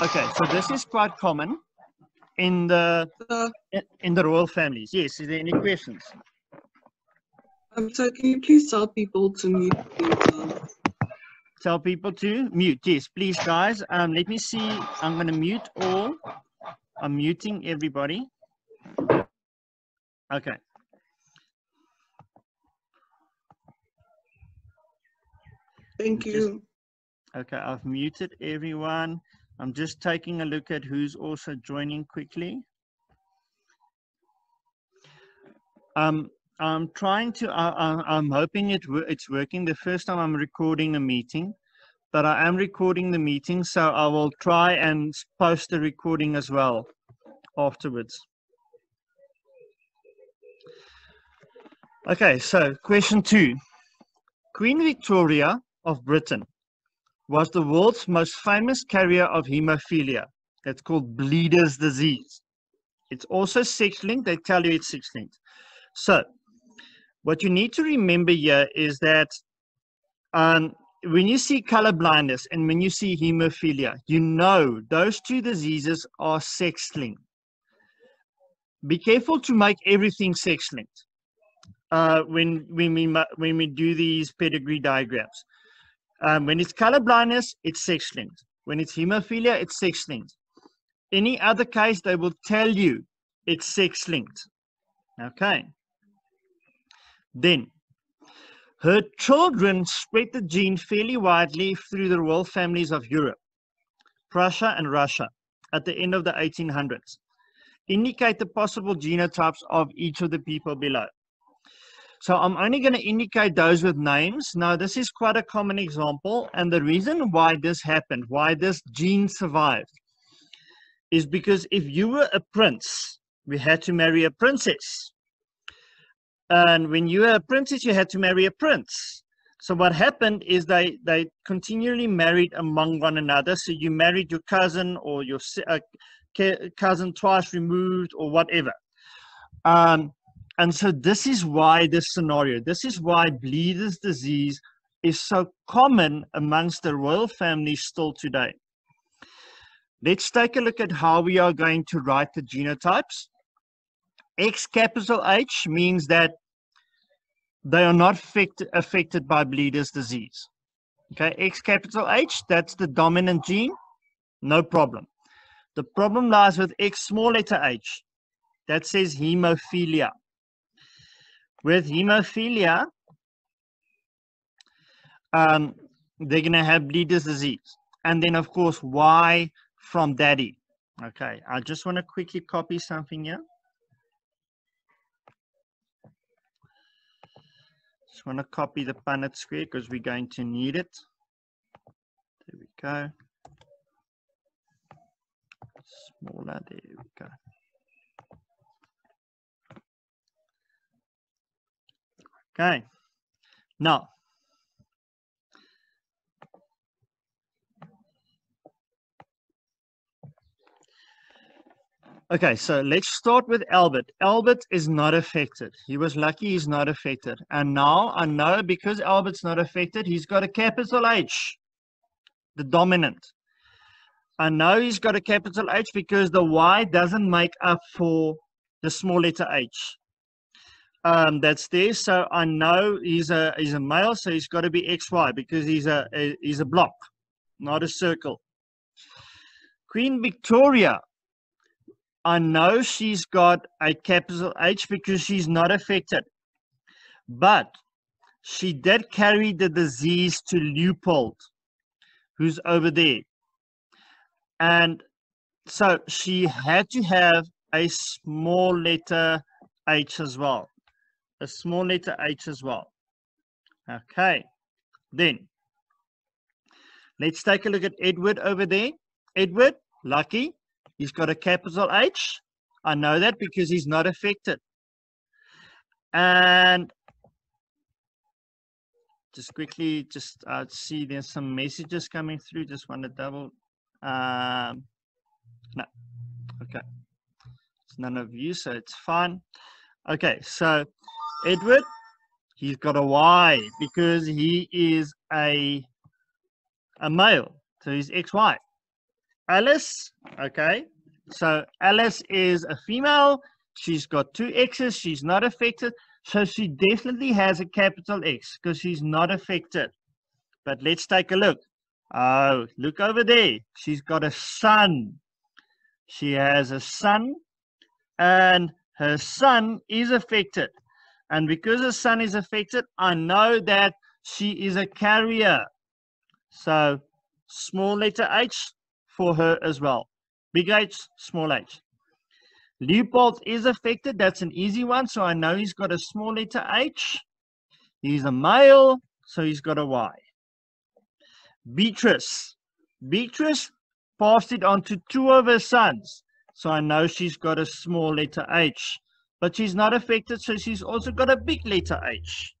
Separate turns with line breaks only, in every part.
Okay, so this is quite common in the
Uh,
in- the royal families. Yes, is there any questions?
um, so can you please tell people to mute themselves?
Tell people to mute. Yes, please, guys. Um, let me see. I'm going to mute all. I'm muting everybody. Okay.
Thank
Just-
you.
Okay, I've muted everyone. I'm just taking a look at who's also joining quickly. Um, I'm trying to, I'm hoping it, it's working. The first time I'm recording a meeting, but I am recording the meeting, so I will try and post the recording as well afterwards. Okay, so question two. Queen Victoria of Britain was the world's most famous carrier of hemophilia. That's called bleeder's disease. It's also sex linked. They tell you it's sex linked. So, what you need to remember here is that um, when you see color blindness and when you see hemophilia, you know those two diseases are sex linked. Be careful to make everything sex linked uh, when when we when we do these pedigree diagrams. Um, when it's color blindness, it's sex linked. When it's hemophilia, it's sex linked. Any other case, they will tell you it's sex linked. Okay. Then, her children spread the gene fairly widely through the royal families of Europe, Prussia, and Russia at the end of the 1800s. Indicate the possible genotypes of each of the people below. So I'm only going to indicate those with names. Now, this is quite a common example. And the reason why this happened, why this gene survived, is because if you were a prince, we had to marry a princess. And when you were a princess, you had to marry a prince. So what happened is they, they continually married among one another. So you married your cousin or your uh, cousin twice removed or whatever. Um, and so this is why this scenario, this is why bleeder's disease is so common amongst the royal family still today. Let's take a look at how we are going to write the genotypes. X capital H means that they are not affect, affected by bleeder's disease. Okay, X capital H, that's the dominant gene, no problem. The problem lies with X small letter h, that says hemophilia with hemophilia, um, they're going to have bleeder's disease. And then, of course, why from daddy. Okay, I just want to quickly copy something here. Just want to copy the Punnett square because we're going to need it. There we go. Smaller, there we go. Okay. Now, okay, so let's start with Albert. Albert is not affected. He was lucky he's not affected. And now I know because Albert's not affected, he's got a capital H, the dominant. I know he's got a capital H because the Y doesn't make up for the small letter H um, that's there. So I know he's a he's a male, so he's got to be XY because he's a, a he's a block, not a circle. Queen Victoria, I know she's got a capital H because she's not affected, but she did carry the disease to Leopold, who's over there, and so she had to have a small letter H as well a small letter h as well. Okay, then let's take a look at Edward over there. Edward, lucky, he's got a capital H. I know that because he's not affected. And just quickly, just uh, see there's some messages coming through. Just want to double. Um, no, okay. It's none of you, so it's fine. Okay, so Edward, he's got a Y because he is a a male, so he's XY. Alice, okay. So Alice is a female. She's got two X's. She's not affected. So she definitely has a capital X because she's not affected. But let's take a look. Oh, look over there. She's got a son. She has a son and her son is affected. And because her son is affected, I know that she is a carrier. So small letter H for her as well. Big H, small h. Leopold is affected. That's an easy one. So I know he's got a small letter H. He's a male, so he's got a Y. Beatrice. Beatrice passed it on to two of her sons. So I know she's got a small letter H. But she's not affected, so she's also got a big letter H.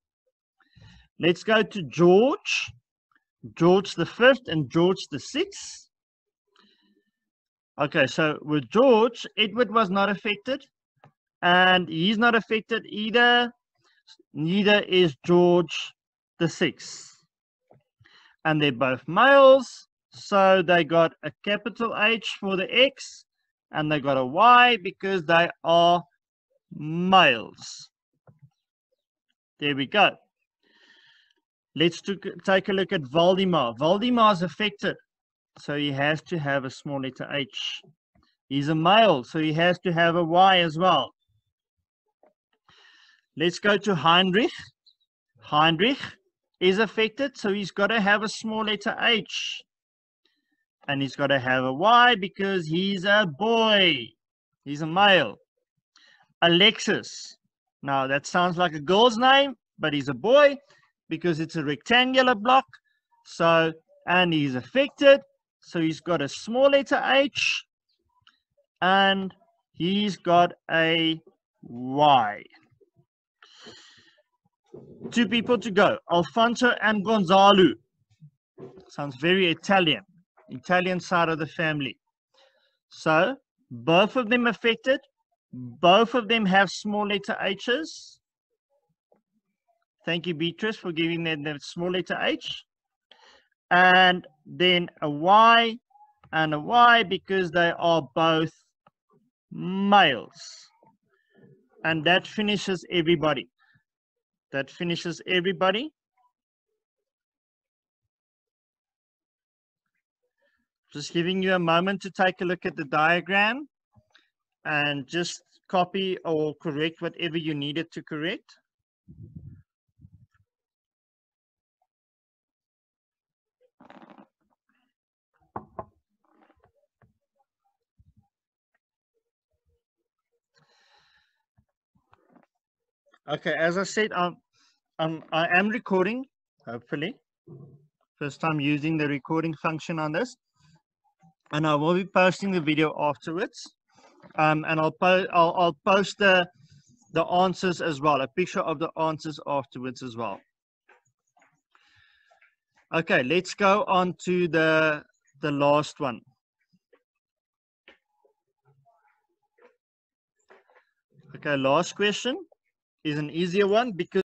Let's go to George. George the fifth and George the sixth. Okay, so with George, Edward was not affected, and he's not affected either. Neither is George the sixth. And they're both males, so they got a capital H for the X, and they got a Y because they are males. There we go. Let's take a look at Valdemar. Valdemar is affected, so he has to have a small letter H. He's a male, so he has to have a Y as well. Let's go to Heinrich. Heinrich is affected, so he's got to have a small letter H. And he's got to have a Y because he's a boy. He's a male. Alexis. Now, that sounds like a girl's name, but he's a boy because it's a rectangular block. So, and he's affected. So he's got a small letter H and he's got a Y. Two people to go. Alfonso and Gonzalo. Sounds very Italian. Italian side of the family. So, both of them affected. Both of them have small letter H's. Thank you, Beatrice, for giving them the small letter H. And then a Y and a Y because they are both males. And that finishes everybody. That finishes everybody. Just giving you a moment to take a look at the diagram and just copy or correct whatever you needed to correct. Okay, as I said, um, um, I am recording, hopefully. First time using the recording function on this. And I will be posting the video afterwards. Um, and I'll, po I'll, I'll post the, the answers as well, a picture of the answers afterwards as well. Okay, let's go on to the, the last one. Okay, last question is an easier one because